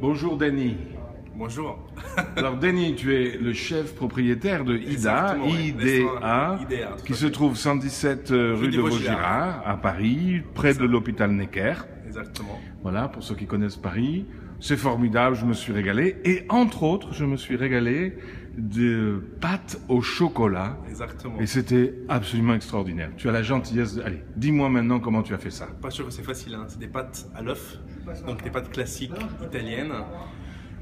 Bonjour Denis. Bonjour. Alors Denis, tu es le chef propriétaire de IDA. IDA, tout qui se trouve 117 euh, rue Rue de Vaugirard. à Paris, près de l'hôpital Necker. Exactement. Voilà, pour ceux qui connaissent Paris. C'est formidable, je me suis régalé. Et entre autres, je me suis régalé de pâtes au chocolat. Exactement. Et c'était absolument extraordinaire. Tu as la gentillesse de... Allez, dis-moi maintenant comment tu as fait ça. Pas sûr que c'est facile, hein. c'est des pâtes à l'œuf, donc des pâtes classiques italiennes.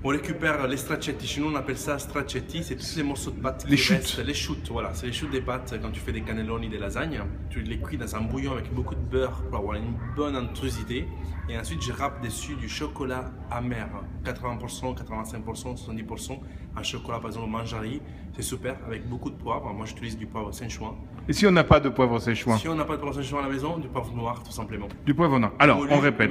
On récupère les straccetti, chez nous on appelle ça straccetti, c'est tous les morceaux de pâtes Les qui chutes. restent, les chutes, voilà, c'est les chutes des pâtes quand tu fais des cannelloni, des lasagnes. Tu les cuis dans un bouillon avec beaucoup de beurre pour avoir une bonne antrusité. Et ensuite je râpe dessus du chocolat amer, 80%, 85%, 70% un chocolat par exemple au manjari, c'est super avec beaucoup de poivre. Moi j'utilise du poivre Saint-Chouin. Et si on n'a pas de poivre séchouin Si on n'a pas de poivre Saint-Chouin à la maison, du poivre noir tout simplement. Du poivre non. Alors, Molu- on répète.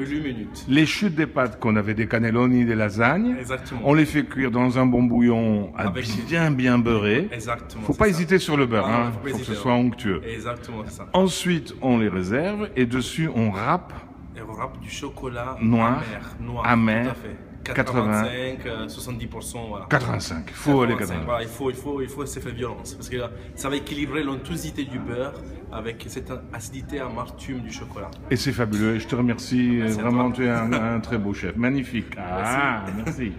Les chutes des pâtes qu'on avait des cannelloni, des lasagnes, Exactement. On les fait cuire dans un bon bouillon à Avec- bien bien beurré. Exactement. Faut c'est pas ça. hésiter sur le beurre, Ah, hein. faut pas faut que ce soit onctueux. Exactement, c'est ça. Ensuite, on les réserve et dessus on râpe Et on râpe du chocolat Noir, amer. Noir, amer, tout à fait. 80, 85, euh, 70%, voilà. 85. Faut aller 85, 85. voilà, il faut, il faut, il faut se faire violence parce que là, ça va équilibrer l'ontusité du beurre avec cette acidité amertume du chocolat. Et c'est fabuleux. Et je te remercie. Merci Vraiment, tu es un, un très beau chef. Magnifique. Ah, merci.